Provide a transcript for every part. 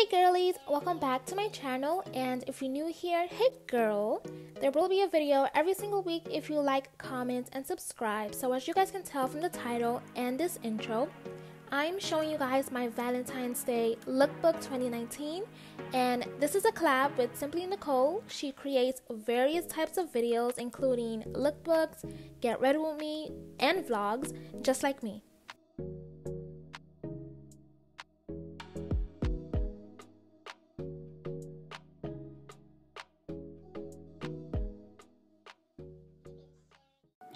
Hey girlies, welcome back to my channel and if you're new here, hey girl, there will be a video every single week if you like, comment, and subscribe. So as you guys can tell from the title and this intro, I'm showing you guys my Valentine's Day lookbook 2019 and this is a collab with Simply Nicole. She creates various types of videos including lookbooks, get ready with me, and vlogs just like me.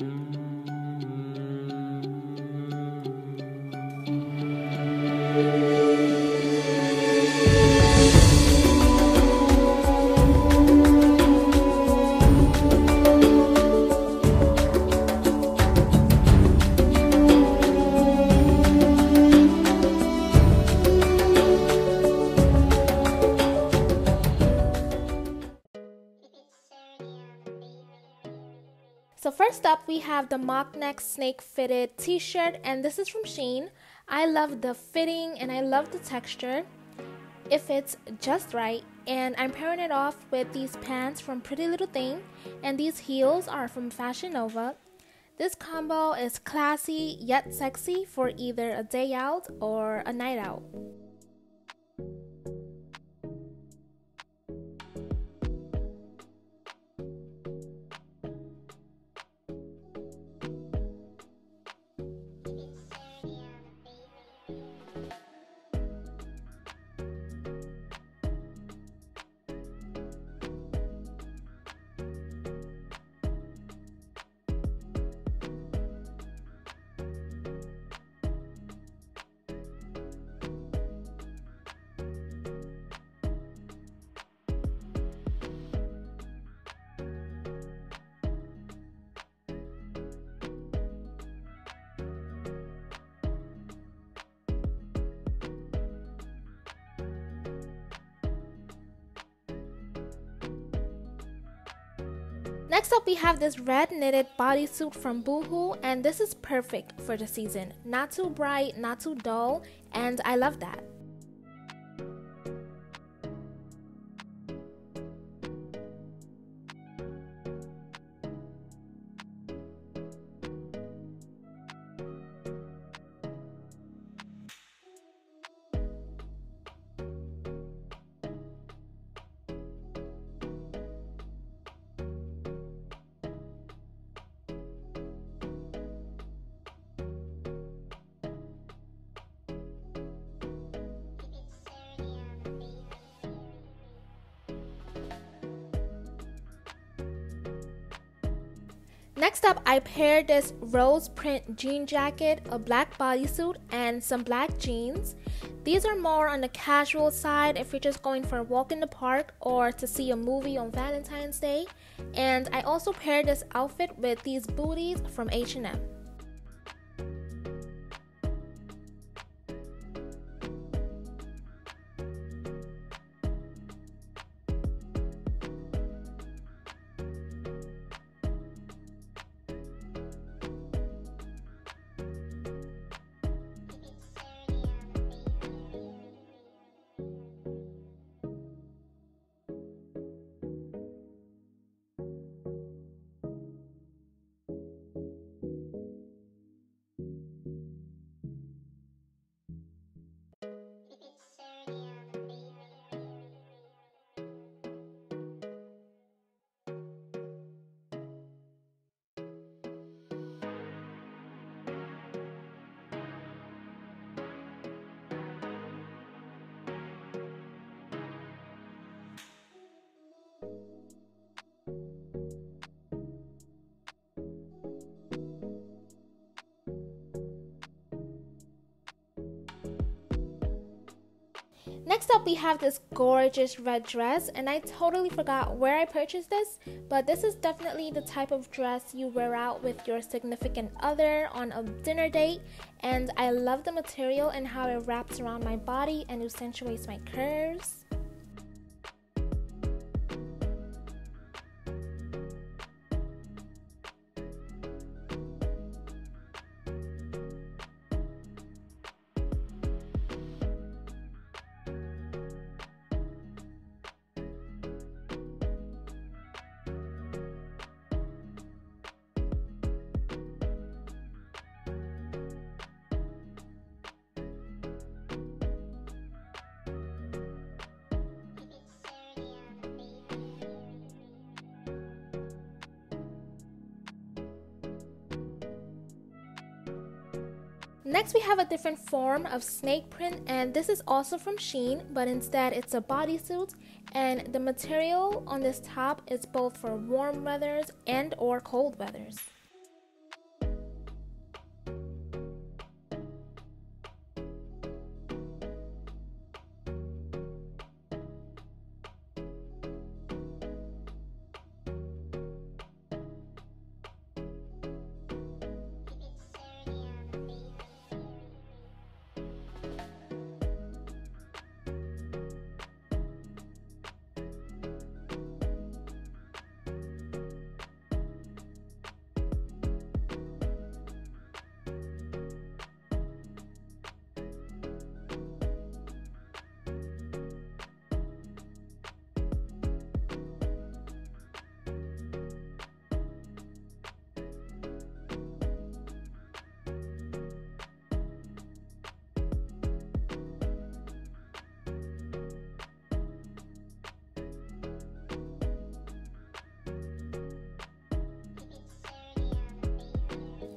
So first up, we have the mock neck snake fitted t-shirt and this is from Shein. I love the fitting and I love the texture. It fits just right and I'm pairing it off with these pants from Pretty Little Thing and these heels are from Fashion Nova. This combo is classy yet sexy for either a day out or a night out. Next up, we have this red knitted bodysuit from Boohoo, and this is perfect for the season. Not too bright, not too dull, and I love that. Next up, I paired this rose print jean jacket, a black bodysuit, and some black jeans. These are more on the casual side if you're just going for a walk in the park or to see a movie on Valentine's Day. And I also paired this outfit with these booties from H&M. Next up, we have this gorgeous red dress, and I totally forgot where I purchased this, but this is definitely the type of dress you wear out with your significant other on a dinner date, and I love the material and how it wraps around my body and accentuates my curves. Next, we have a different form of snake print, and this is also from Shein, but instead it's a bodysuit, and the material on this top is both for warm weathers and or cold weathers.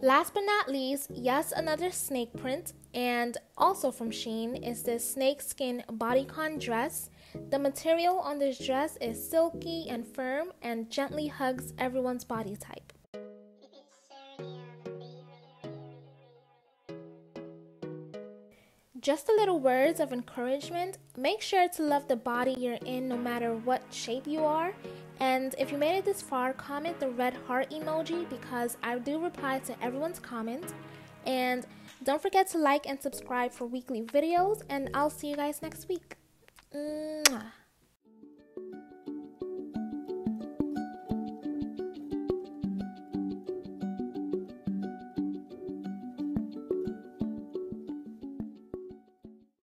Last but not least, yes, another snake print, and also from Shein is this snake skin bodycon dress. The material on this dress is silky and firm and gently hugs everyone's body type. Just a little words of encouragement. Make sure to love the body you're in no matter what shape you are. And if you made it this far, comment the red heart emoji because I do reply to everyone's comments. And don't forget to like and subscribe for weekly videos, and I'll see you guys next week. Mwah.